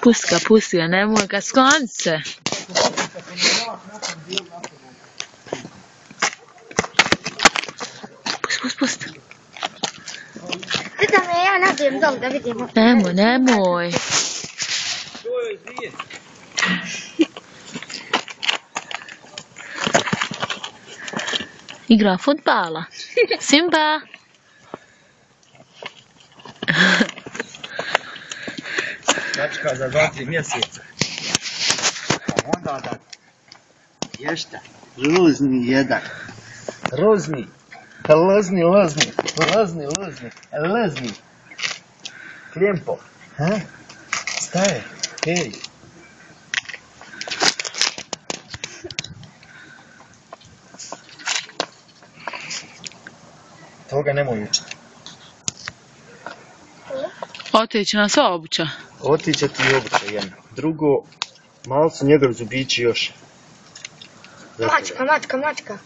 Pusti ga, pusti ga, nemoj ga, skloni se. Pusti, pusti, pusti. Sada me ja nabijem dol da vidimo. Nemoj, nemoj. Igra futbala. Simba. Tačka za dva, tri mjeseca. A onda da ješta. Luzni jedan. Rozni. Lozni, lozni. Lozni, lozni. Lozni. Klijempo. Ha? Staje. Hej. Toga nemoj učiti. Otići na sva obuća. Otiće ti obuća jedna. Drugo, malo su njegovi zubići još. Mačka, mačka, mačka.